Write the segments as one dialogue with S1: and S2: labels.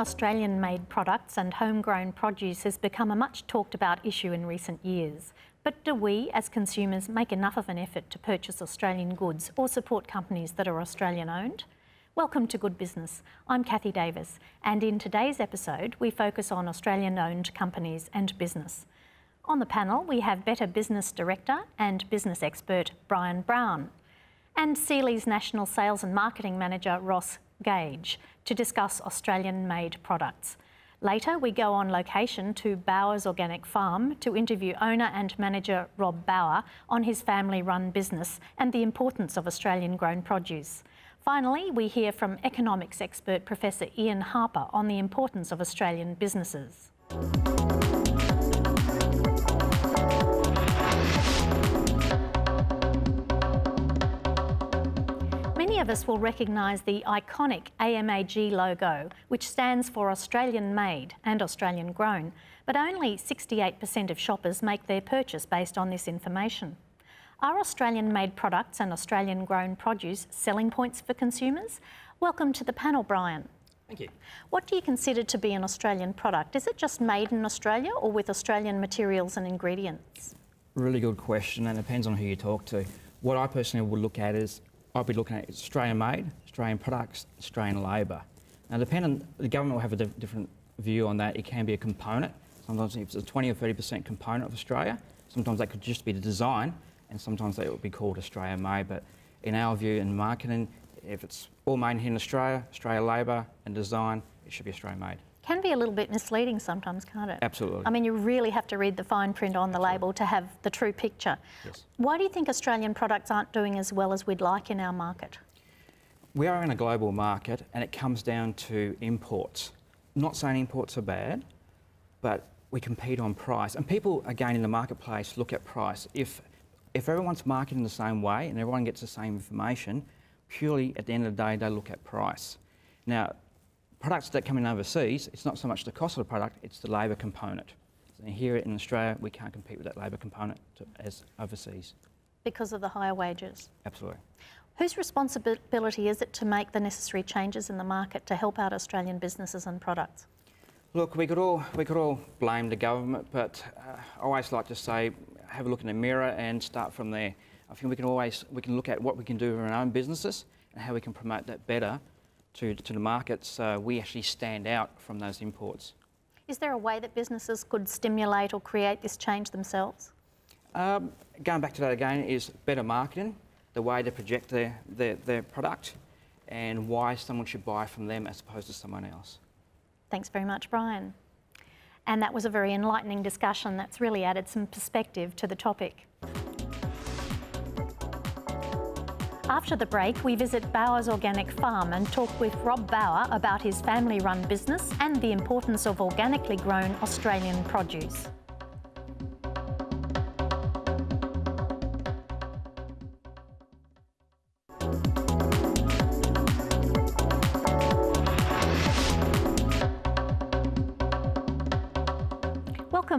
S1: Australian made products and homegrown produce has become a much talked about issue in recent years. But do we, as consumers, make enough of an effort to purchase Australian goods or support companies that are Australian owned? Welcome to Good Business. I'm Kathy Davis, and in today's episode, we focus on Australian owned companies and business. On the panel, we have Better Business Director and business expert Brian Brown, and Sealy's National Sales and Marketing Manager Ross Gage to discuss Australian made products. Later, we go on location to Bauer's Organic Farm to interview owner and manager Rob Bauer on his family run business and the importance of Australian grown produce. Finally, we hear from economics expert Professor Ian Harper on the importance of Australian businesses. Of us will recognise the iconic AMAG logo, which stands for Australian made and Australian grown, but only 68% of shoppers make their purchase based on this information. Are Australian made products and Australian grown produce selling points for consumers? Welcome to the panel, Brian.
S2: Thank you.
S1: What do you consider to be an Australian product? Is it just made in Australia or with Australian materials and ingredients?
S2: Really good question, and it depends on who you talk to. What I personally would look at is I'll be looking at Australian made, Australian products, Australian labour. Now, depending, the government will have a different view on that. It can be a component. Sometimes it's a 20 or 30% component of Australia. Sometimes that could just be the design, and sometimes that would be called Australian made. But in our view in marketing, if it's all made here in Australia, Australia labour and design, it should be Australian made
S1: can be a little bit misleading sometimes, can't it?
S2: Absolutely.
S1: I mean, you really have to read the fine print on the label to have the true picture.
S2: Yes.
S1: Why do you think Australian products aren't doing as well as we'd like in our market?
S2: We are in a global market and it comes down to imports. I'm not saying imports are bad, but we compete on price. And people, again, in the marketplace look at price. If, if everyone's marketing the same way and everyone gets the same information, purely at the end of the day, they look at price. Now, products that come in overseas, it's not so much the cost of the product, it's the labour component. So here in Australia, we can't compete with that labour component to, as overseas.
S1: Because of the higher wages?
S2: Absolutely.
S1: Whose responsibility is it to make the necessary changes in the market to help out Australian businesses and products?
S2: Look, we could all we could all blame the government, but uh, I always like to say, have a look in the mirror and start from there. I think we can always we can look at what we can do in our own businesses and how we can promote that better to, to the markets, uh, we actually stand out from those imports.
S1: Is there a way that businesses could stimulate or create this change themselves?
S2: Um, going back to that again is better marketing, the way they project their, their, their product and why someone should buy from them as opposed to someone else.
S1: Thanks very much, Brian. And that was a very enlightening discussion that's really added some perspective to the topic. After the break, we visit Bauer's Organic Farm and talk with Rob Bauer about his family run business and the importance of organically grown Australian produce.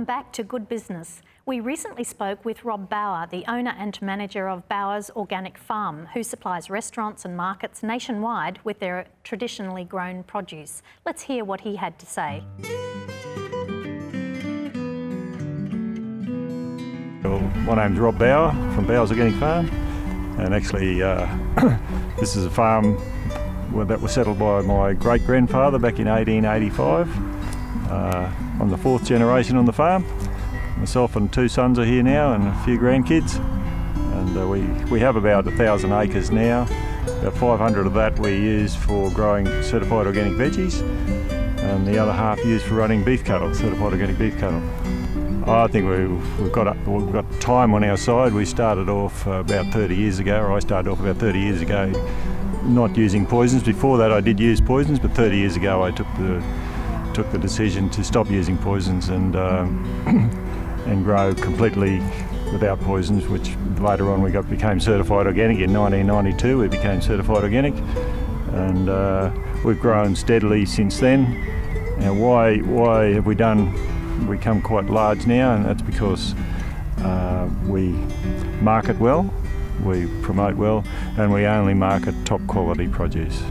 S1: Welcome back to Good Business. We recently spoke with Rob Bauer, the owner and manager of Bauer's Organic Farm, who supplies restaurants and markets nationwide with their traditionally grown produce. Let's hear what he had to say.
S3: Well, my name's Rob Bauer from Bauer's Organic Farm, and actually, uh, this is a farm that was settled by my great grandfather back in 1885. Uh, I'm the fourth generation on the farm. Myself and two sons are here now and a few grandkids. And uh, we, we have about a thousand acres now. About 500 of that we use for growing certified organic veggies and the other half used for running beef cattle, certified organic beef cattle. I think we've, we've, got, we've got time on our side. We started off uh, about 30 years ago, or I started off about 30 years ago, not using poisons. Before that I did use poisons, but 30 years ago I took the took the decision to stop using poisons and um, and grow completely without poisons, which later on we got became certified organic in 1992. We became certified organic, and uh, we've grown steadily since then. Now, why why have we done? We come quite large now, and that's because uh, we market well, we promote well, and we only market top quality produce.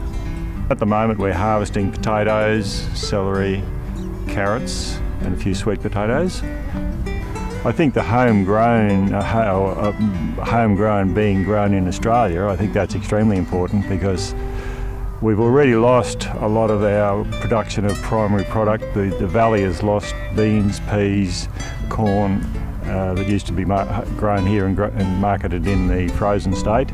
S3: At the moment we're harvesting potatoes, celery, carrots and a few sweet potatoes. I think the homegrown, uh, uh, homegrown being grown in Australia, I think that's extremely important because we've already lost a lot of our production of primary product. The, the valley has lost beans, peas, corn uh, that used to be grown here and, and marketed in the frozen state.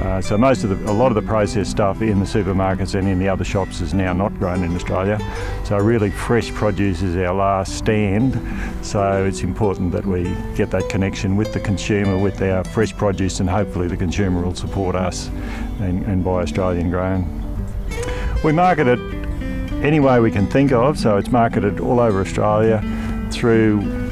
S3: Uh, so most of the, a lot of the processed stuff in the supermarkets and in the other shops is now not grown in Australia. So really fresh produce is our last stand. So it's important that we get that connection with the consumer, with our fresh produce, and hopefully the consumer will support us and, and buy Australian grown. We market it any way we can think of. So it's marketed all over Australia through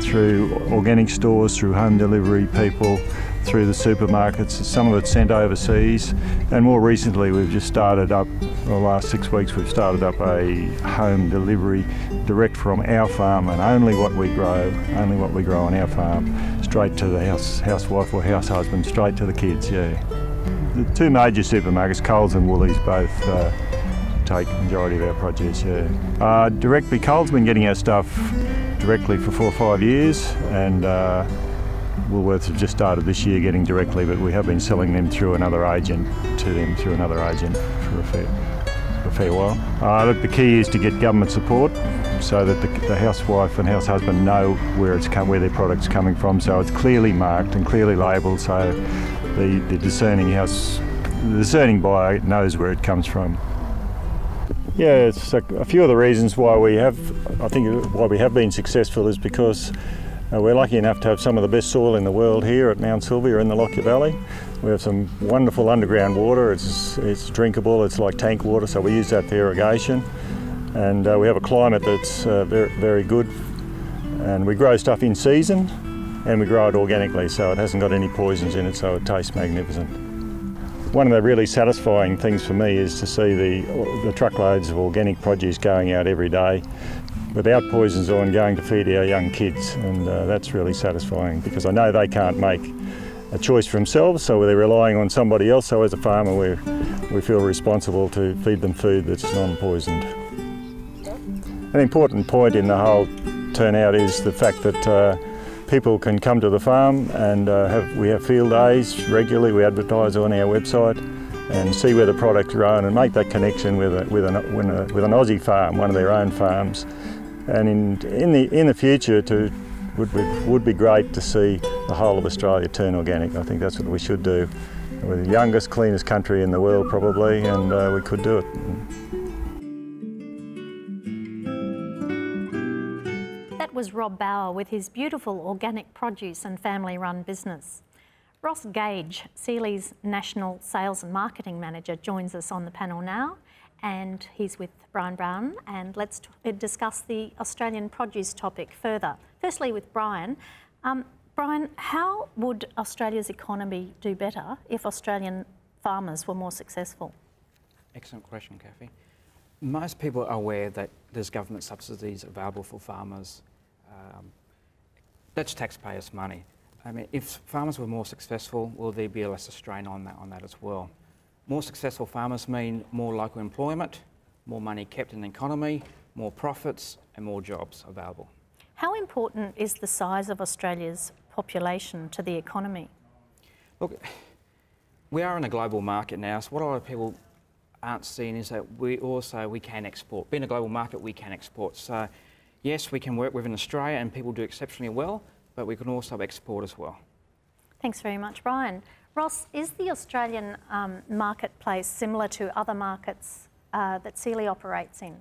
S3: through organic stores, through home delivery people, through the supermarkets. Some of it's sent overseas, and more recently we've just started up. The last six weeks we've started up a home delivery direct from our farm, and only what we grow, only what we grow on our farm, straight to the house housewife or house husband, straight to the kids. Yeah. The two major supermarkets, Coles and Woolies, both. Uh, take majority of our produce, yeah. Uh, directly, Coles been getting our stuff directly for four or five years and uh, Woolworths have just started this year getting directly, but we have been selling them through another agent to them through another agent for a fair, for a fair while. Uh, look, the key is to get government support so that the, the housewife and house husband know where it's come, where their product's coming from, so it's clearly marked and clearly labelled, so the, the discerning house, the discerning buyer knows where it comes from. Yeah, it's a, a few of the reasons why we have, I think, why we have been successful is because uh, we're lucky enough to have some of the best soil in the world here at Mount Sylvia in the Lockyer Valley. We have some wonderful underground water. It's, it's drinkable, it's like tank water, so we use that for irrigation. And uh, we have a climate that's uh, very, very good. And we grow stuff in season and we grow it organically, so it hasn't got any poisons in it, so it tastes magnificent. One of the really satisfying things for me is to see the, the truckloads of organic produce going out every day without poisons on going to feed our young kids. And uh, that's really satisfying because I know they can't make a choice for themselves so they're relying on somebody else. So as a farmer we, we feel responsible to feed them food that's non-poisoned. An important point in the whole turnout is the fact that uh, people can come to the farm and uh, have, we have field days regularly, we advertise on our website and see where the product's grown and make that connection with, a, with, an, with an Aussie farm, one of their own farms and in, in, the, in the future to, would, be, would be great to see the whole of Australia turn organic. I think that's what we should do. We're the youngest, cleanest country in the world probably and uh, we could do it.
S1: That was Rob Bauer with his beautiful organic produce and family-run business. Ross Gage, Sealy's National Sales and Marketing Manager, joins us on the panel now and he's with Brian Brown and let's uh, discuss the Australian produce topic further. Firstly with Brian, um, Brian, how would Australia's economy do better if Australian farmers were more successful?
S2: Excellent question, Kathy. Most people are aware that there's government subsidies available for farmers. Um, that's taxpayers' money. I mean, if farmers were more successful, will there be less strain on that, on that as well? More successful farmers mean more local employment, more money kept in the economy, more profits and more jobs available.
S1: How important is the size of Australia's population to the economy?
S2: Look, we are in a global market now, so what a lot of people aren't seeing is that we also we can export. Being a global market, we can export. So yes, we can work within Australia and people do exceptionally well, but we can also export as well.
S1: Thanks very much, Brian. Ross, is the Australian um, marketplace similar to other markets uh, that Sealy operates in?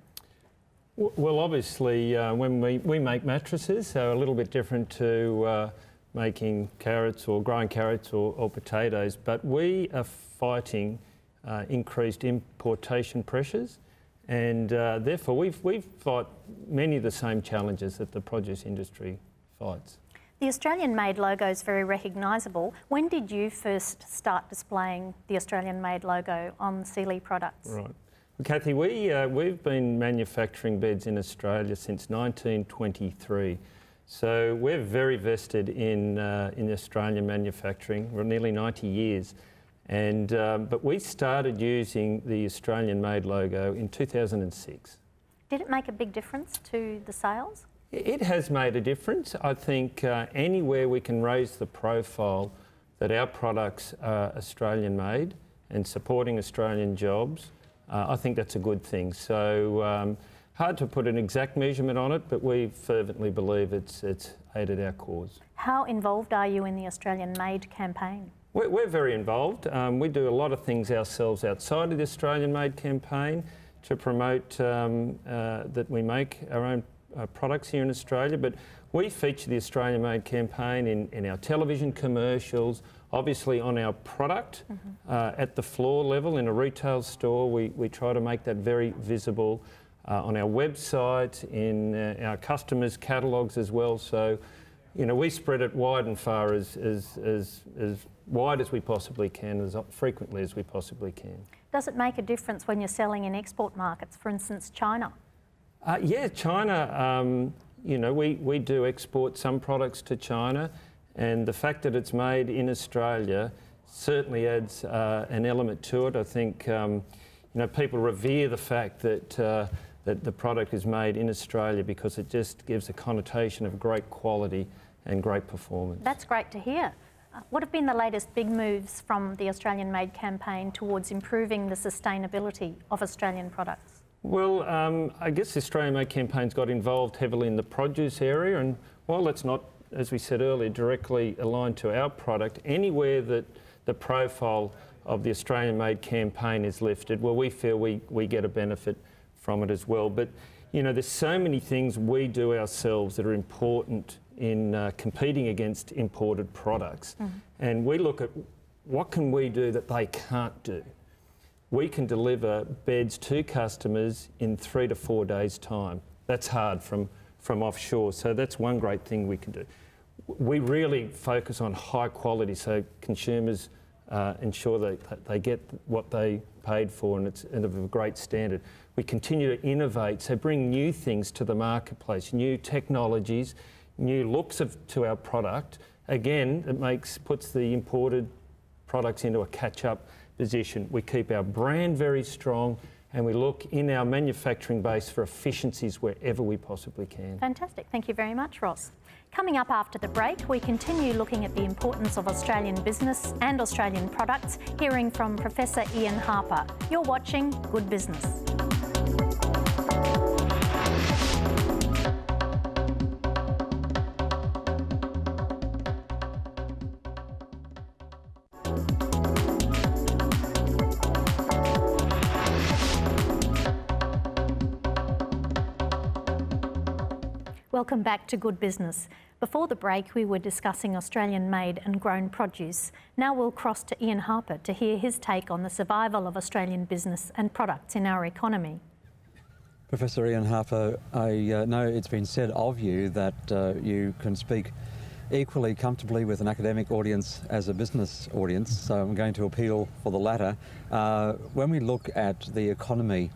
S4: Well, obviously, uh, when we, we make mattresses, so a little bit different to uh, making carrots or growing carrots or, or potatoes, but we are fighting uh, increased importation pressures and uh, therefore we've, we've fought many of the same challenges that the produce industry fights.
S1: The Australian-made logo is very recognisable. When did you first start displaying the Australian-made logo on Sealy products?
S4: Right. Well, Kathy, we, uh, we've been manufacturing beds in Australia since 1923. So we're very vested in, uh, in Australian manufacturing. We're nearly 90 years. And, um, but we started using the Australian made logo in 2006.
S1: Did it make a big difference to the sales?
S4: It has made a difference. I think uh, anywhere we can raise the profile that our products are Australian made and supporting Australian jobs, uh, I think that's a good thing. So um, hard to put an exact measurement on it, but we fervently believe it's, it's aided our cause.
S1: How involved are you in the Australian Made campaign?
S4: We're, we're very involved. Um, we do a lot of things ourselves outside of the Australian Made campaign to promote um, uh, that we make our own uh, products here in Australia. But we feature the Australian Made campaign in, in our television commercials, obviously on our product mm -hmm. uh, at the floor level in a retail store. We, we try to make that very visible. Uh, on our website, in uh, our customers' catalogues as well. So you know, we spread it wide and far as, as, as, as wide as we possibly can, as frequently as we possibly can.
S1: Does it make a difference when you're selling in export markets, for instance, China?
S4: Uh, yeah, China, um, you know, we, we do export some products to China, and the fact that it's made in Australia certainly adds uh, an element to it. I think, um, you know, people revere the fact that, uh, that the product is made in Australia because it just gives a connotation of great quality and great performance.
S1: That's great to hear. Uh, what have been the latest big moves from the Australian Made campaign towards improving the sustainability of Australian products?
S4: Well, um, I guess the Australian Made campaign's got involved heavily in the produce area, and while that's not, as we said earlier, directly aligned to our product, anywhere that the profile of the Australian Made campaign is lifted, well, we feel we, we get a benefit from it as well. But, you know, there's so many things we do ourselves that are important in uh, competing against imported products. Mm. And we look at what can we do that they can't do. We can deliver beds to customers in three to four days' time. That's hard from, from offshore, so that's one great thing we can do. We really focus on high quality so consumers uh, ensure that they get what they paid for and it's of a great standard. We continue to innovate, so bring new things to the marketplace, new technologies, new looks of, to our product, again, it makes puts the imported products into a catch-up position. We keep our brand very strong and we look in our manufacturing base for efficiencies wherever we possibly can.
S1: Fantastic. Thank you very much, Ross. Coming up after the break, we continue looking at the importance of Australian business and Australian products, hearing from Professor Ian Harper. You're watching Good Business. Welcome back to Good Business. Before the break, we were discussing Australian made and grown produce. Now we'll cross to Ian Harper to hear his take on the survival of Australian business and products in our economy.
S5: Professor Ian Harper, I uh, know it's been said of you that uh, you can speak equally comfortably with an academic audience as a business audience, so I'm going to appeal for the latter. Uh, when we look at the economy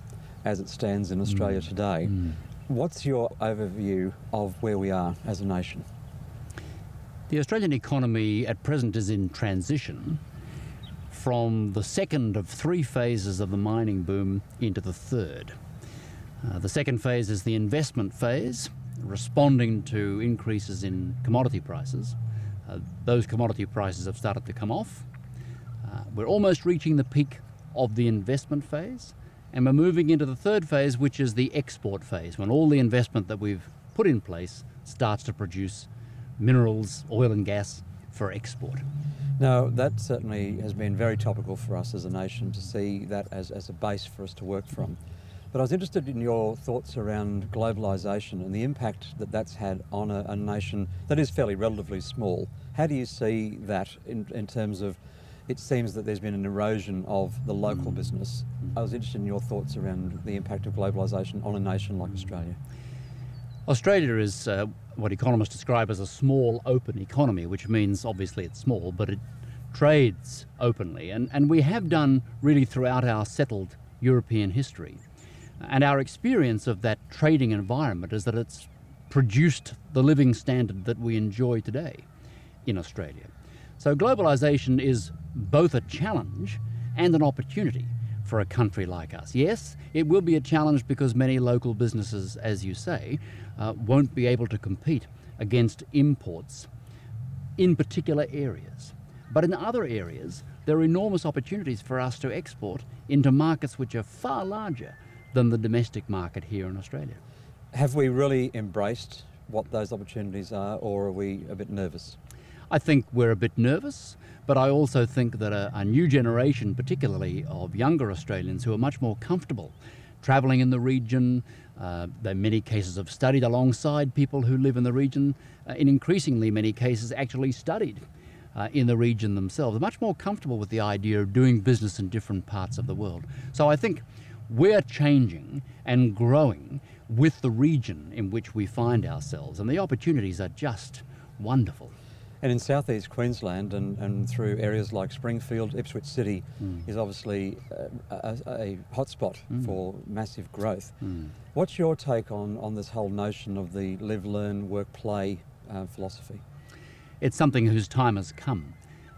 S5: as it stands in Australia mm. today, mm. What's your overview of where we are as a nation?
S6: The Australian economy at present is in transition from the second of three phases of the mining boom into the third. Uh, the second phase is the investment phase, responding to increases in commodity prices. Uh, those commodity prices have started to come off. Uh, we're almost reaching the peak of the investment phase. And we're moving into the third phase, which is the export phase, when all the investment that we've put in place starts to produce minerals, oil and gas for export.
S5: Now, that certainly has been very topical for us as a nation to see that as, as a base for us to work from. But I was interested in your thoughts around globalisation and the impact that that's had on a, a, nation that is fairly relatively small. How do you see that in, in terms of it seems that there's been an erosion of the local business. I was interested in your thoughts around the impact of globalisation on a nation like Australia.
S6: Australia is uh, what economists describe as a small open economy, which means obviously it's small, but it trades openly. And, and we have done really throughout our settled European history. And our experience of that trading environment is that it's produced the living standard that we enjoy today in Australia. So globalisation is both a challenge and an opportunity for a country like us. Yes, it will be a challenge because many local businesses, as you say, uh, won't be able to compete against imports in particular areas. But in other areas, there are enormous opportunities for us to export into markets which are far larger than the domestic market here in Australia.
S5: Have we really embraced what those opportunities are, or are we a bit nervous?
S6: I think we're a bit nervous, but I also think that a, a, new generation, particularly of younger Australians who are much more comfortable travelling in the region, uh, in many cases have studied alongside people who live in the region, uh, in increasingly many cases actually studied uh, in the region themselves, are much more comfortable with the idea of doing business in different parts of the world. So I think we're changing and growing with the region in which we find ourselves, and the opportunities are just wonderful.
S5: And in southeast Queensland and, and through areas like Springfield, Ipswich City
S6: Mm.
S5: is obviously a, a, a hotspot
S6: Mm.
S5: for massive growth.
S6: Mm.
S5: What's your take on, on this whole notion of the live, learn, work, play uh, philosophy?
S6: It's something whose time has come.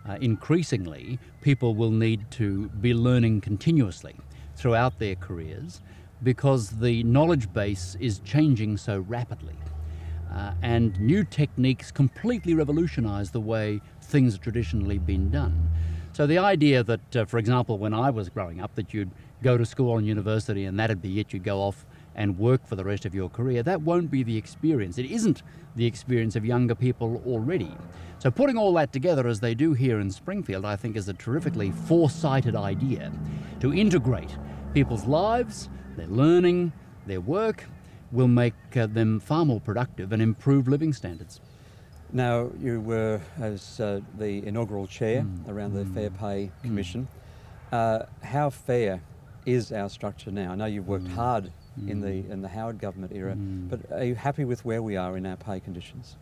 S6: Uh, increasingly, people will need to be learning continuously throughout their careers because the knowledge base is changing so rapidly. Uh, and new techniques completely revolutionise the way things have traditionally been done. So the idea that, uh, for example, when I was growing up, that you'd go to school and university and that'd be it, you'd go off and work for the rest of your career, that won't be the experience. It isn't the experience of younger people already. So putting all that together as they do here in Springfield, I think is a terrifically foresighted idea to integrate people's lives, their learning, their work, will make uh, them far more productive and improve living standards.
S5: Now, you were as uh, the inaugural chair
S6: Mm.
S5: around the
S6: Mm.
S5: Fair Pay
S6: Mm.
S5: Commission. Uh, how fair is our structure now? I know you've worked
S6: Mm.
S5: hard in
S6: Mm.
S5: the in the Howard government era,
S6: Mm.
S5: but are you happy with where we are in our pay conditions?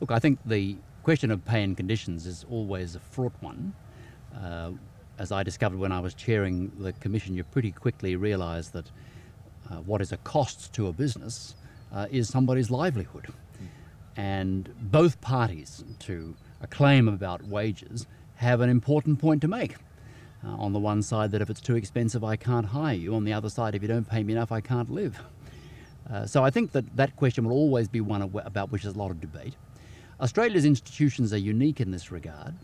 S6: Look, I think the question of pay and conditions is always a fraught one. Uh, as I discovered when I was chairing the commission, you pretty quickly realise that uh, what is a cost to a business uh, is somebody's livelihood. And both parties to a claim about wages have an important point to make. Uh, on the one side, that if it's too expensive, I can't hire you. On the other side, if you don't pay me enough, I can't live. Uh, so I think that that question will always be one about which there's a lot of debate. Australia's institutions are unique in this regard.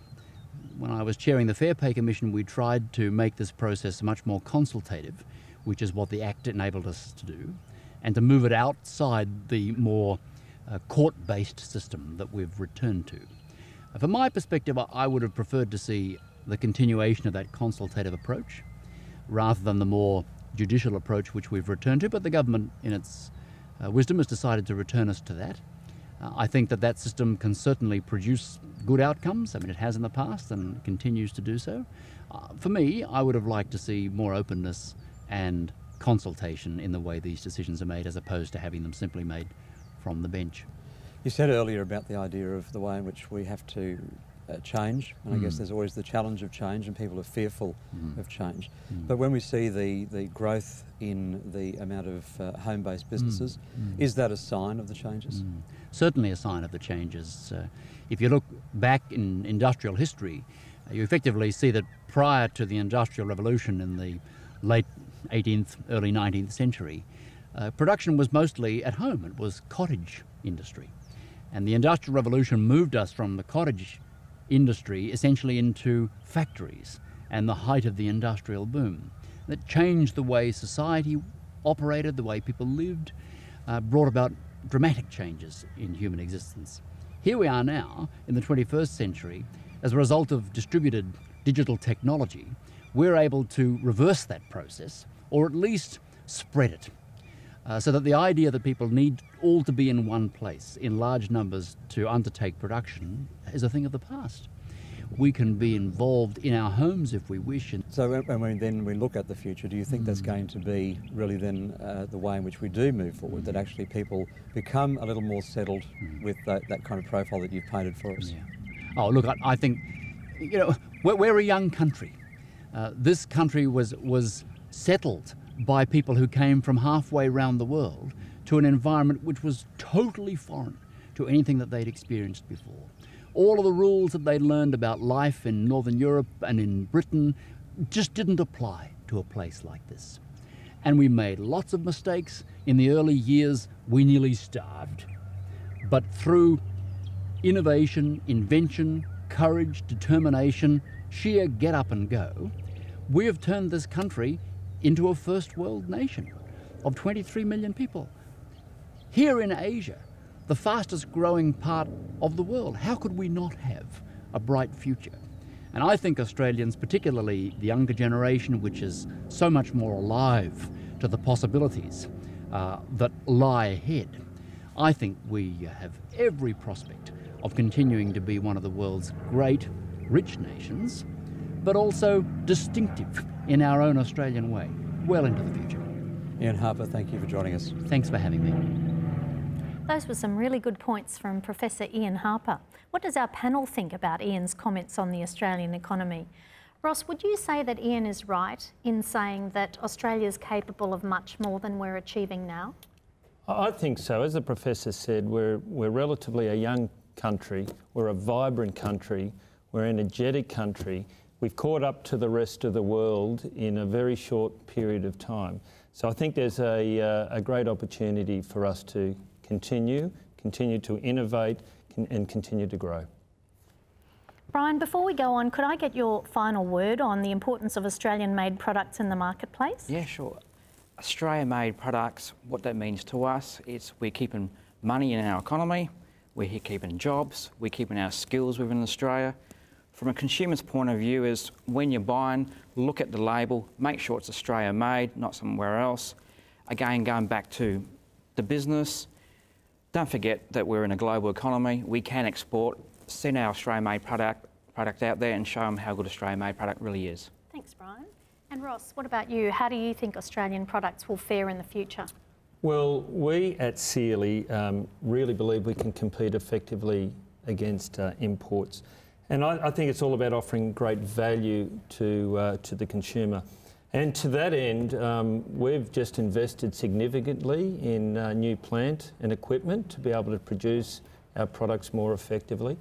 S6: When I was chairing the Fair Pay Commission, we tried to make this process much more consultative, which is what the Act enabled us to do, and to move it outside the more uh, court based system that we've returned to. From my perspective, I- I would have preferred to see the continuation of that consultative approach rather than the more judicial approach which we've returned to, but the government, in its uh, wisdom, has decided to return us to that. Uh, I think that that system can certainly produce good outcomes. I mean, it has in the past and continues to do so. Uh, for me, I would have liked to see more openness and consultation in the way these decisions are made as opposed to having them simply made from the bench.
S5: You said earlier about the idea of the way in which we have to uh, change, and I guess
S6: Mm.
S5: there's always the challenge of change, and people are fearful
S6: Mm.
S5: of change.
S6: Mm.
S5: But when we see the, the growth in the amount of uh, home based businesses,
S6: Mm.
S5: is that a sign of the changes?
S6: Mm. Certainly a sign of the changes. Uh, if you look back in industrial history, uh, you effectively see that prior to the Industrial Revolution in the late 18th, early 19th century, uh, production was mostly at home. It was cottage industry. And the Industrial Revolution moved us from the cottage industry essentially into factories and the height of the industrial boom. That changed the way society operated, the way people lived, uh, brought about dramatic changes in human existence. Here we are now in the 21st century, as a result of distributed digital technology, we're able to reverse that process or at least spread it. Uh, so that the idea that people need all to be in one place in large numbers to undertake production is a thing of the past. We can be involved in our homes if we wish. And
S5: So when, then we look at the future, do you think that's going to be really then uh, the way in which we do move forward? That actually people become a little more settled with that, that kind of profile that you've painted for us?
S6: Yeah. Oh, look, I, I think, you know, we're, we're a young country. Uh, this country was, was settled by people who came from halfway around the world to an environment which was totally foreign to anything that they'd experienced before. all of the rules that they'd learned about life in Northern Europe and in Britain just didn't apply to a place like this. And we made lots of mistakes. In the early years, we nearly starved. But through innovation, invention, courage, determination, sheer get up and go, we have turned this country into a first world nation of 23 million people. Here in Asia, the fastest growing part of the world, how could we not have a bright future? And I think Australians, particularly the younger generation, which is so much more alive to the possibilities uh, that lie ahead, I think we have every prospect of continuing to be one of the world's great, rich nations, but also distinctive in our own Australian way, well into the future.
S5: Ian Harper, thank you for joining us.
S6: Thanks for having me.
S1: Those were some really good points from Professor Ian Harper. What does our panel think about Ian's comments on the Australian economy? Ross, would you say that Ian is right in saying that Australia is capable of much more than we're achieving now?
S4: I think so. As the professor said, we're, we're relatively a young country, we're a vibrant country, we're an energetic country. We've caught up to the rest of the world in a very short period of time. So I think there's a, uh, a great opportunity for us to continue, continue to innovate, and continue to grow.
S1: Brian, before we go on, could I get your final word on the importance of Australian made products in the marketplace?
S2: Yeah, sure. Australian made products, what that means to us is we're keeping money in our economy, we're here keeping jobs, we're keeping our skills within Australia. From a consumer's point of view is when you're buying, look at the label, make sure it's Australia made, not somewhere else. Again, going back to the business, don't forget that we're in a global economy. We can export, send our Australia made product, product out there and show them how good Australia made product really is.
S1: Thanks, Brian. And Ross, what about you? How do you think Australian products will fare in the future?
S4: Well, we at Sealy um, really believe we can compete effectively against uh, imports. And I, I, think it's all about offering great value to, uh, to the consumer. And to that end, um, we've just invested significantly in uh, new plant and equipment to be able to produce our products more effectively.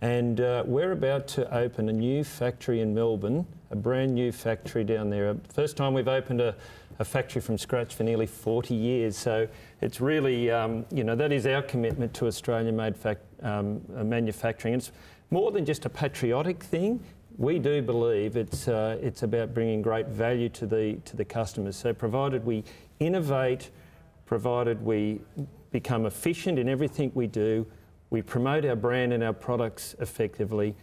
S4: And uh, we're about to open a new factory in Melbourne, a brand new factory down there. First time we've opened a, a factory from scratch for nearly 40 years. So it's really, um, you know, that is our commitment to Australian made um, manufacturing. It's more than just a patriotic thing we do believe it's, uh, it's about bringing great value to the, to the customers. So provided we innovate, provided we become efficient in everything we do, we promote our brand and our products effectively,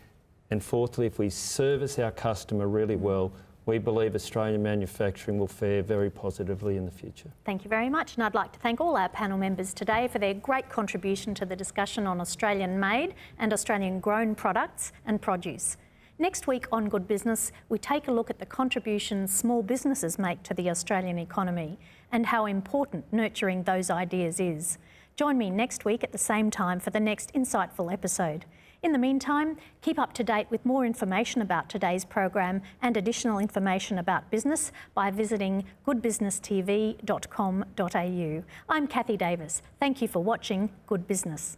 S4: and fourthly, if we service our customer really well, we believe Australian manufacturing will fare very positively in the future.
S1: Thank you very much. And I'd like to thank all our panel members today for their great contribution to the discussion on Australian made and Australian grown products and produce. Next week on Good Business, we take a look at the contributions small businesses make to the Australian economy and how important nurturing those ideas is. Join me next week at the same time for the next insightful episode. In the meantime, keep up to date with more information about today's program and additional information about business by visiting goodbusinesstv.com.au. I'm Kathy Davis. Thank you for watching Good Business.